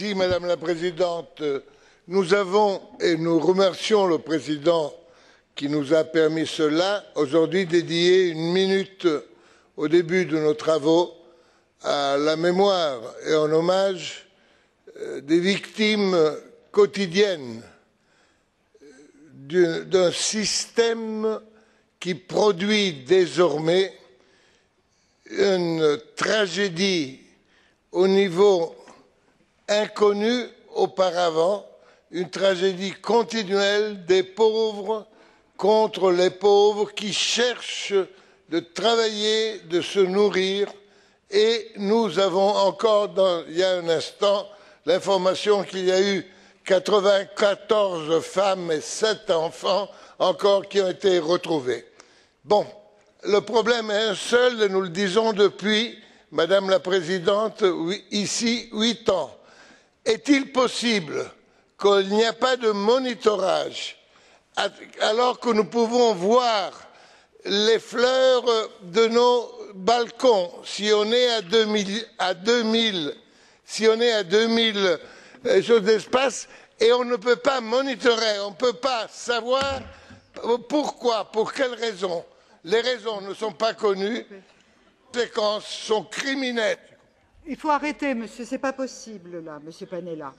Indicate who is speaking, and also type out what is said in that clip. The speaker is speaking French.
Speaker 1: Madame la Présidente. Nous avons, et nous remercions le Président qui nous a permis cela, aujourd'hui dédié une minute au début de nos travaux à la mémoire et en hommage euh, des victimes quotidiennes d'un système qui produit désormais une tragédie au niveau inconnu auparavant, une tragédie continuelle des pauvres contre les pauvres qui cherchent de travailler, de se nourrir. Et nous avons encore, il y a un instant, l'information qu'il y a eu 94 femmes et 7 enfants encore qui ont été retrouvés. Bon, le problème est un seul, et nous le disons depuis, Madame la Présidente, ici, huit ans. Est-il possible qu'il n'y ait pas de monitorage alors que nous pouvons voir les fleurs de nos balcons? Si on est à 2000, à 2000 si on est à 2000 euh, choses d'espace et on ne peut pas monitorer, on ne peut pas savoir pourquoi, pour quelles raisons. Les raisons ne sont pas connues, les conséquences sont criminelles.
Speaker 2: Il faut arrêter, monsieur, c'est pas possible là, monsieur Panella.